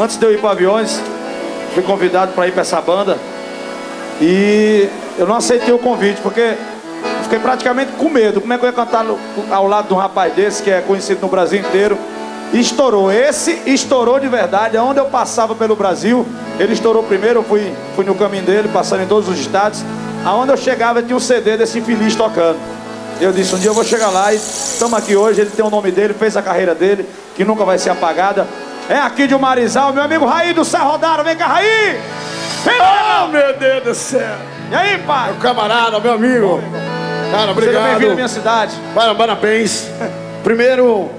Antes de eu ir para aviões, fui convidado para ir para essa banda. E eu não aceitei o convite, porque fiquei praticamente com medo. Como é que eu ia cantar ao lado de um rapaz desse, que é conhecido no Brasil inteiro? E estourou. Esse estourou de verdade. Aonde eu passava pelo Brasil, ele estourou primeiro. Eu fui, fui no caminho dele, passando em todos os estados. Aonde eu chegava, tinha um CD desse infeliz tocando. Eu disse, um dia eu vou chegar lá e estamos aqui hoje. Ele tem o nome dele, fez a carreira dele, que nunca vai ser apagada. É aqui de Marizal, meu amigo Raí do Céu Rodaro. Vem cá, Raí! Vem cá! Oh, meu Deus do céu! E aí, pai? Meu camarada, meu amigo. Cara, obrigado. Seja bem-vindo à minha cidade. Parabéns. Primeiro,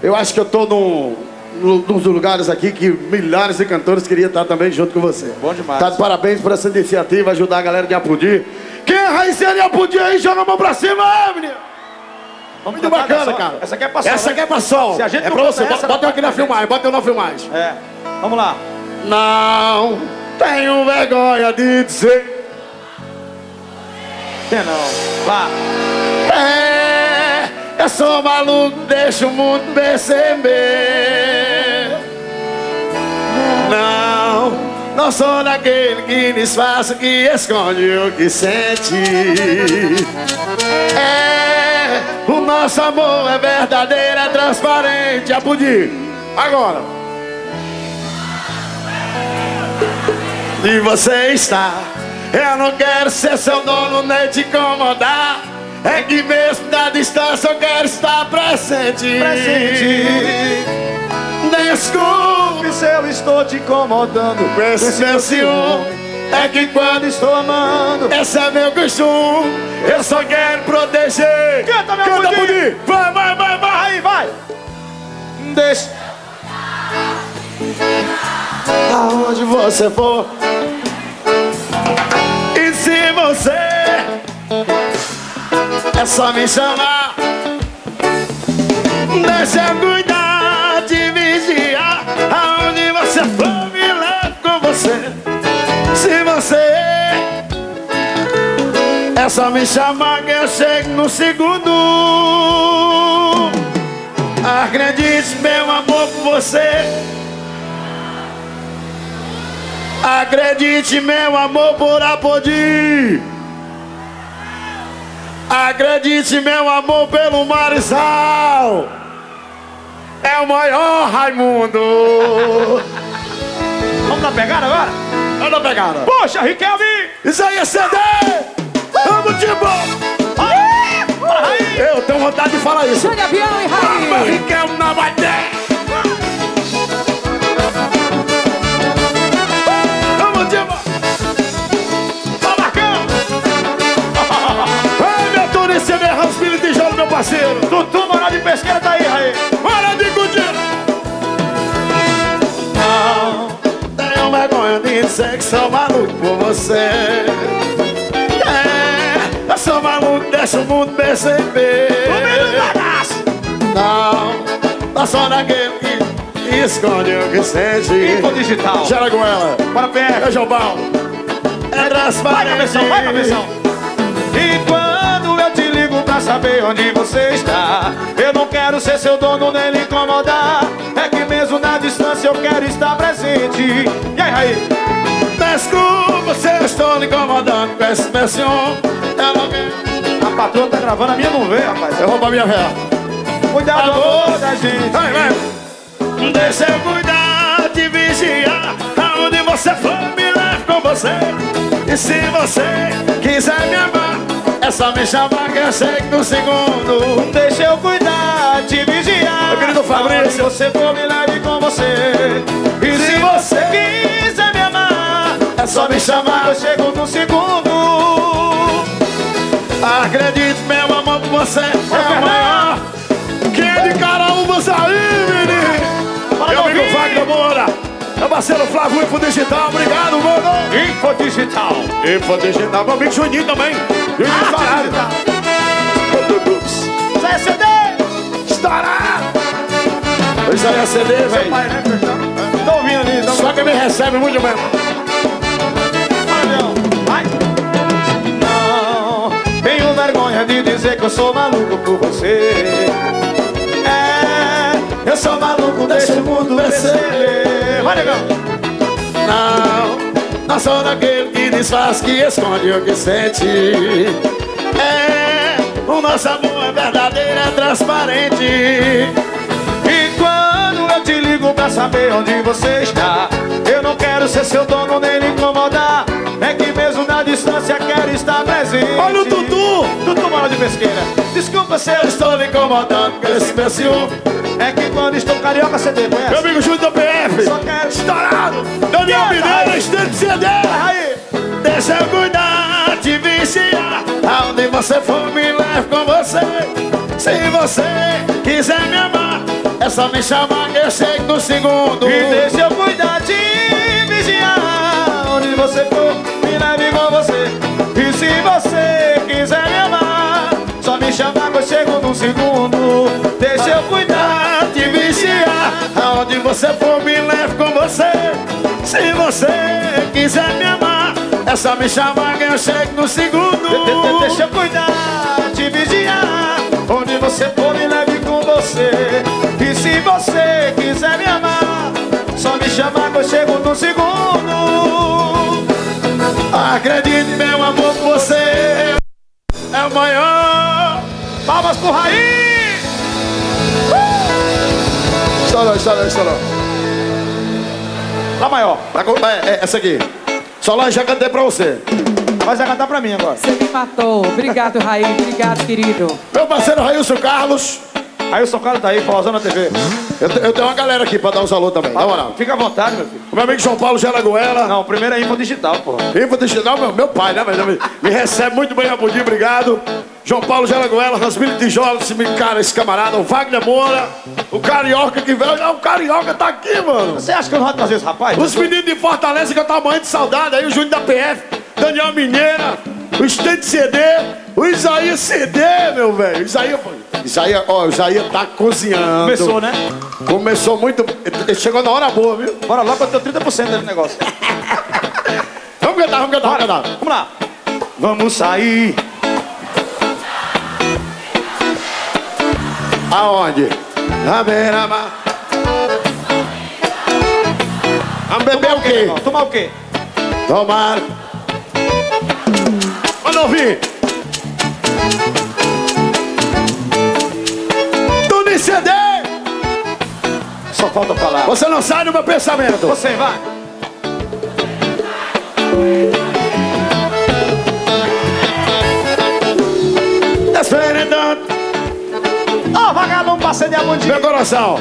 eu acho que eu tô num, num dos lugares aqui que milhares de cantores queriam estar também junto com você. Bom demais. Tá de parabéns por essa iniciativa, ajudar a galera de Apudir. Quem é raizeiro de Apudir aí, joga a mão pra cima, menino. Vamos Muito bacana, cara. Essa aqui é pra sol. Essa aqui é pra sol. Se a gente é pra você. Essa, bota eu aqui na filmagem, bota eu na filmagem. É. Vamos lá. Não tenho vergonha de dizer. Tem não. Vá. É, eu sou maluco, deixa o mundo perceber. Não, não sou daquele que disfarça, que esconde o que sente. É, nosso amor é verdadeiro, é transparente. Apudir. Agora. E você está eu não quero ser seu dono nem te incomodar. É que mesmo da distância eu quero estar presente. Presente. Desculpe se eu estou te incomodando. Com esse meu ciúme. É que quando estou amando, esse é meu costume. Eu só quero proteger. Canta, meu Canta, Pudim. Vai, vai, vai, vai. Aí, vai. Deixa. Aonde você for se você é só me chamar Deixa eu cuidar de vigiar Aonde você for me levo com você Se você é só me chamar que eu chego no segundo Acredite meu amor por você Acredite, meu amor, por Apodi. Acredite, meu amor, pelo Marisal. É o maior Raimundo. Vamos na pegada agora? Vamos na pegada. Poxa, Riquelme! Isso aí é CD! Vamos de boa! Eu tenho vontade de falar isso. Júnior Avião e Raí. Vamos, Riquelme, na bater. parceiro. Tutu, Moral de Pesqueira, tá aí, Raí. Dizer que sou maluco por você. É, eu sou maluco, deixa o mundo perceber. Não, tá só naquele que esconde o que sente. Info digital. Gera com ela. Para pé. É Jobal. É transparente. Vai, cabeção, vai, cabeção. E quando eu te ligo pra saber onde você está Eu não quero ser seu dono nem lhe incomodar É que mesmo na distância eu quero estar presente. E aí, Raí? Desculpa se eu estou lhe incomodando com esse quero A patroa tá gravando, a minha não vê, rapaz. Eu roubo a minha véia Cuidado amor da gente. Vai, vai. Deixa eu cuidar de vigiar Aonde você for me levo com você. E se você quiser me amar é só me chamar que eu chego no segundo. Deixa eu cuidar, te vigiar Meu querido Fabrício você for, me leve com você E se, você quiser me amar É só me chamar Eu chego no segundo Acredite, meu amor, por você é o maior Quem é de Caraúbas aí, menino? Meu amigo Wagner Moura meu parceiro Flávio Info Digital, obrigado, mano. Info Digital. Info Digital. Meu amigo Juninho também. Juninho ah, é CD. Aí é CD, velho. pai, né, Tô ouvindo ali. Tô Só que me recebe muito mesmo. Vai. Não, tenho vergonha de dizer que eu sou maluco por você. É Eu sou maluco, o mundo vencer. Vai, negão. Não, não sou daquele que disfarça, que esconde o que sente. É, o nosso amor é verdadeiro, é transparente. Ligo pra saber onde você está Eu não quero ser seu dono nem lhe incomodar É que mesmo na distância quero estar presente Olha o Tutu! Tutu mora de pesqueira Desculpa se eu estou lhe incomodando com esse meu ciúme. É que quando estou carioca CD, Meu conhece? amigo Júlio do PF. Só quero Estourado! Daniel Canta Mineiro, aí. estande CD. Aí, Deixa eu cuidar, te viciar. Aonde você for, me leve com você. Se você quiser me amar, é só me chamar que eu chego no segundo. e deixa eu cuidar de vigiar Onde você for, me leve com você E se você quiser me amar Só me chamar que eu chego num segundo Deixa eu cuidar te vigiar. Aonde você for, me leve com você. Se você quiser me amar, é só me chamar que eu chego no segundo. De- de- Deixa eu cuidar, te vigiar Onde você for, me leve com você E se você quiser me amar Só me chamar que eu chego no segundo Acredite, meu amor, que você é o maior. Palmas pro Raí! Estourou, estourou, estourou. Lá maior, Agora, é, é, essa aqui. Solange, já cantei pra você. mas vai cantar pra mim agora Você me matou. Obrigado, Raí. Obrigado, querido. Meu parceiro Railson Carlos. Aí o Carlos tá aí, na TV Eu, eu tenho uma galera aqui pra dar um alô também. Moral. Fica à vontade, meu filho O meu amigo João Paulo Gelagoela. Não, primeiro é info digital, porra Info digital, meu, meu pai, né? Me, me recebe muito bem, Abudim, obrigado. João Paulo Gelagoela, Rasmilho Tijolos, esse cara, esse camarada, o Wagner Moura, o Carioca que veio. Não, o Carioca tá aqui, mano. Você acha que eu não vou trazer esse rapaz? Os meninos de Fortaleza que eu tava morrendo de saudade aí, o Júnior da PF, Daniel Mineira, o Estante CD, o Isaías CD, meu velho. Isaías, Isaías, ó, o Isaías tá cozinhando. Começou, né? Começou muito. Chegou na hora boa, viu? Bora lá que eu tenho 30% desse negócio Vamos cantar, vamos cantar, vamos cantar. Vamos lá Vamos sair Aonde? Na beira-mar. Vamos beber o quê? Tomar o quê? Tomar. Manda ouvir. Tudo em CD. Só falta falar Você não sai do meu pensamento. Você vai Despertando Ó, vagabundo, passei de abundinho meu coração.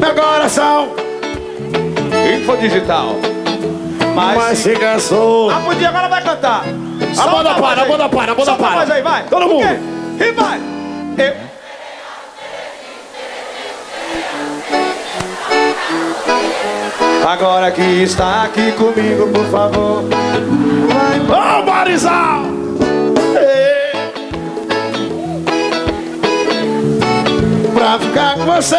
Meu coração. Info digital Mas, Mas se cansou. Abundinho agora vai cantar A banda para, a banda para, a banda para. Mas aí, vai Todo mundo. E vai Eu Agora que está aqui comigo, por favor Ô, Marizal! Ei. Pra ficar com você.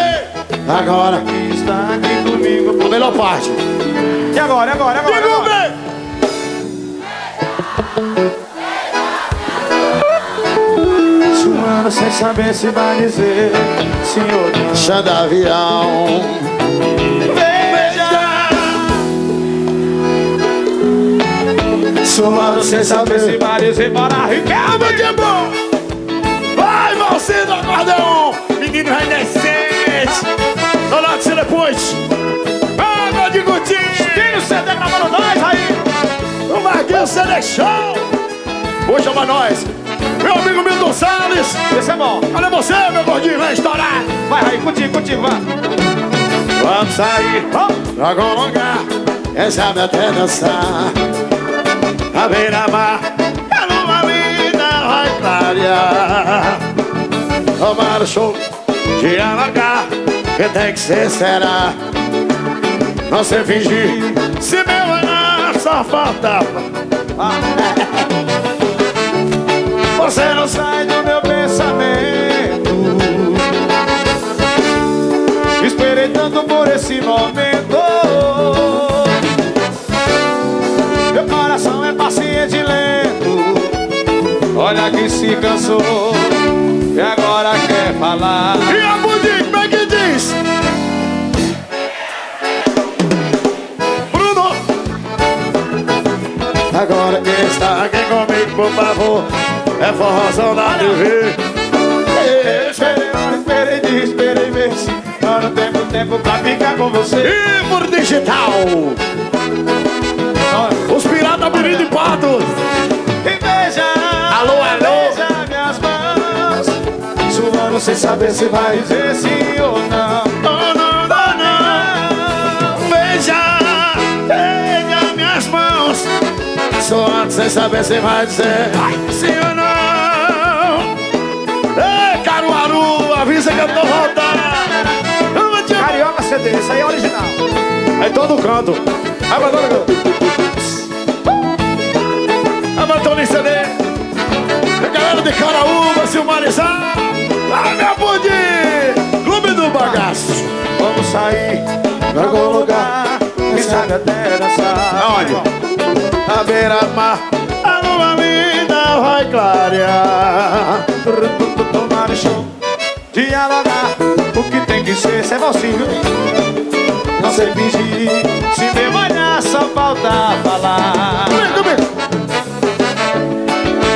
Agora. Que está aqui comigo, por A melhor parte. E agora, e agora, e agora? Diga agora? bem. Suando sem saber se vai dizer Senhor, não Xanda avião. Veja Suando sem Saber se vai dizer Bora, Ricardo de bom. Vai, Valcido Acordeon. Menino renascente. Coloque-se depois. Água de Guti. Tem o CD gravando nós aí O Marquinhos CD Show. Vou chamar nós. Meu amigo Milton Salles. Esse é bom Olha você, meu gordinho, vai estourar. Vai, Raí, contigo, contigo, vai Vamos sair Vamos pra algum lugar. Quem sabe até dançar. A beira-mar. A lua linda vai clarear. Tomar o show de alagar. Que tem que ser, será. Não sei fingir. Se meu olhar só faltava. Você nesse momento Meu coração é paciente e lento Olha que se cansou E agora quer falar E a Budim, como é que diz? Bruno Agora que está aqui comigo, por favor É forrozão da TV esperei, esperei, esperei, esperei, esperei não tenho tempo pra ficar com você. E por digital. Os piratas Mirim de Patos. E veja, Alô, alô. veja minhas mãos. Suando sem saber se vai dizer sim ou não. Oh, não, não, não. Veja, veja minhas mãos. Só sem saber se vai dizer sim ou não. Ei, Caruaru, avisa que eu tô voltando. Carioca CD, isso aí é original. É todo canto. Abandona canto. Abandona em CD. A galera de Caraúba, Silmarizar. Ah, meu pudim. Clube do Bagaço. Vamos sair pra algum lugar. Quem sabe até dançar. Aonde? A beira-mar. A lua linda vai clarear. Tomar um show, dialogar. Ser, cê é valsinho. Não sei fingir. Se me olhar, só falta falar.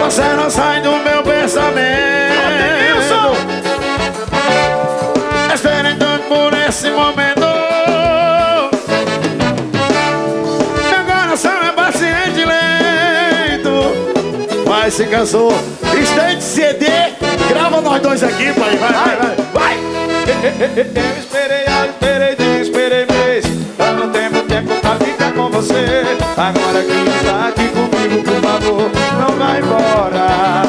Você não sai do meu pensamento. Esperem tanto por esse momento. Meu coração é paciente lento. Mas se cansou. Estende CD. Grava nós dois aqui, pai. Vai, vai, vai. vai. Eu esperei, eu esperei, desesperei mês. Eu não tenho tempo pra ficar com você. Agora que está aqui comigo, por favor, não vai embora.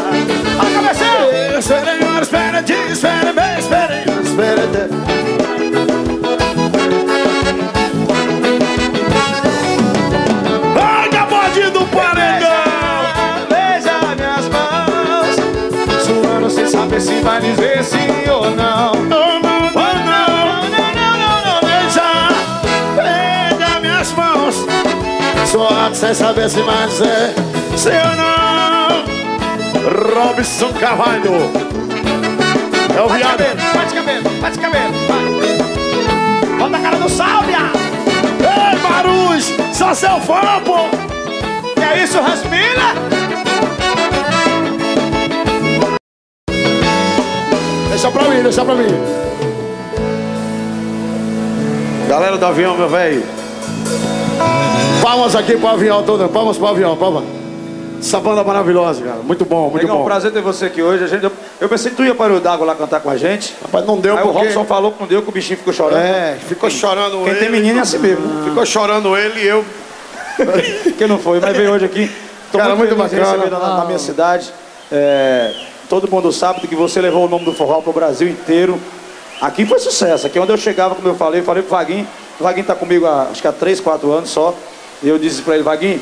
Olha! Esperei, espera, bem, esperei, eu pode do paredão! Veja minhas mãos, suando sem saber se vai dizer sim ou não, Suado sem saber se vai dizer sim ou não. Robson Carvalho. É o Bate viado. cabelo, bate cabelo, bate cabelo, vai. Bota a cara no sal, viado. Ei, Barus, só seu fã, pô. Que é isso, Rasmila? Deixa pra mim, deixa pra mim. Galera do avião, meu velho. Palmas aqui pro avião todo. Palmas pro avião, palmas. Essa banda maravilhosa, cara. Muito bom, muito Legal, um bom. prazer ter você aqui hoje. A gente, eu, eu pensei que tu ia para o d'água lá cantar com a gente. Rapaz, não deu Aí o porque... Robson falou que não deu, que o bichinho ficou chorando. É, ficou chorando Quem ele. tem menino é assim mesmo. né? Ficou chorando ele e eu. Quem não foi, mas veio hoje aqui. Tô Cara, muito feliz em bacana. receber na, na minha cidade. É, todo mundo sabe que você levou o nome do forró pro Brasil inteiro. Aqui foi sucesso. Aqui onde eu chegava, como eu falei, eu falei pro Vaguinho. O Vaguinho tá comigo há, acho que há 3, 4 anos só. E eu disse pra ele, Vaguinho,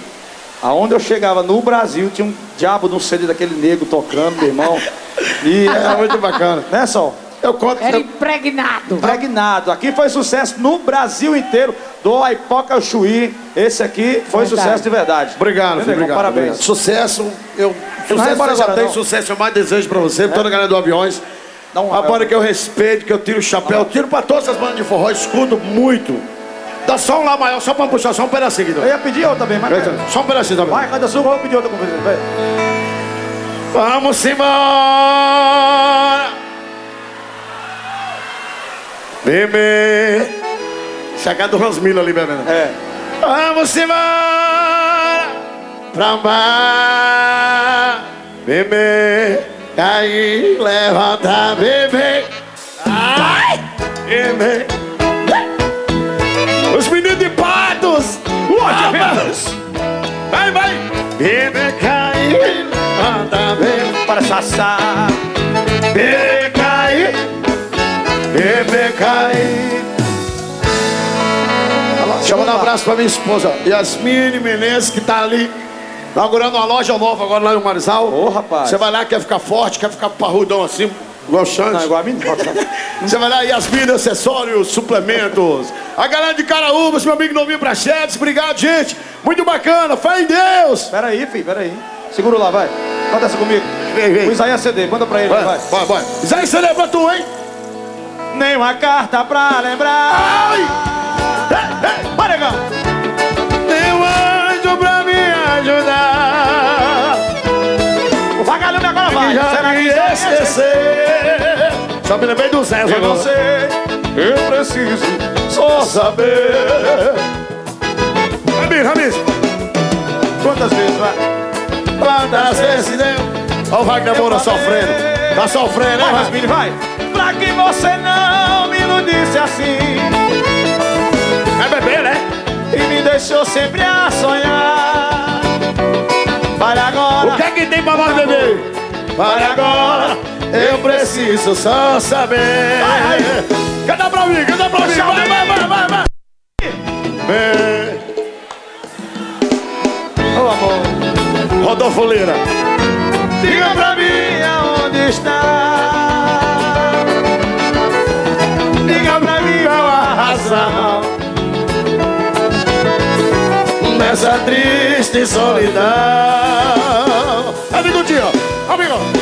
aonde eu chegava no Brasil, tinha um diabo de um CD daquele negro tocando, meu irmão. E É é, muito bacana. né, Sol? Eu conto. Era impregnado. Impregnado. Aqui foi sucesso no Brasil inteiro. Do Aipoca ao Chuí. Esse aqui foi Verdade. sucesso de verdade. Obrigado, filho, obrigado. Parabéns. obrigado. Sucesso, eu. Não Sucesso você já tem não. sucesso, eu mais desejo pra você, pra toda a galera do Aviões. Dá um Agora que eu respeito, que eu tiro o chapéu, eu tiro pra todas as bandas de forró, escuto muito. Dá só um lá maior, só pra puxar, só um pedacinho aqui. Eu ia pedir outra também, mas. Só um pedacinho também. Vai, canta sua, eu vou pedir outra com você. Vai. Vamos embora. Bebê. Chegar do Rosmilo ali, bebendo. É. Vamos embora pra mar, bebê. Aí, levanta, bebê. Ai, bebê. Patos. Vamos. Vai, vai. Bebê, cai, levanta, bebê. Para Sassá. Bebê, cai. Bebê, cai. Deixa eu mandar um abraço pra minha esposa, Yasmine Menezes, que tá ali inaugurando uma loja nova agora lá no Marizal. Ô, rapaz. Você vai lá, quer ficar forte, quer ficar parrudão assim, igual o Não, igual a mim, não. Você vai lá, Yasmine, acessórios, suplementos. A galera de Caraúbas, meu amigo Novinho Prachetes, obrigado, gente. Muito bacana, fé em Deus. Pera aí, filho, pera aí. Segura lá, vai. Canta essa comigo. Vem, vem. O Isaías CD, manda pra ele, Vai, vai. vai, vai. Zé, você lembra tu, hein? Nenhuma carta pra lembrar. Ai! Vai, negão. Me lembrei do Zé Eu agora. não sei, eu preciso só saber. Ramiro, Ramiro. Quantas vezes vai? Quantas vezes deu? Olha o Wagner Moura sofrendo. Tá sofrendo, Vai, hein? Rasmini, vai. Pra que você não me iludisse assim É bebê, né? e me deixou sempre a sonhar. Vai O agora. que é que tem pra nós beber? Vai agora, eu preciso só saber. Vai, vai. Canta pra mim, canta pra mim. Vai, vai, vai, vai, vai. Vem. Ô amor, Rodolfo Lira. diga pra mim aonde está. Diga pra mim qual a razão. Nessa triste solidão. Amigo Tio, amigo.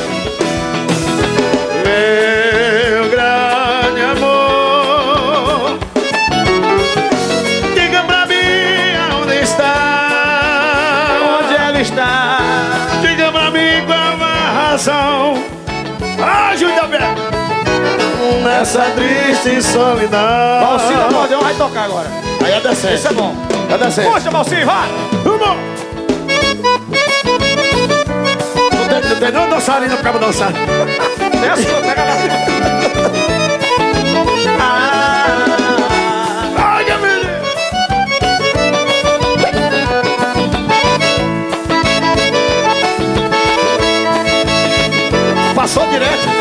Nessa triste solidão. Valcir do Acordeão vai tocar agora. Aí é decente. Isso é bom. É decente. Puxa, Valcir, vai. Vamos! Não tem, nenhum dançarino pra dançar. Desce, pega lá. Ah, Ai, minha menina! Passou direto.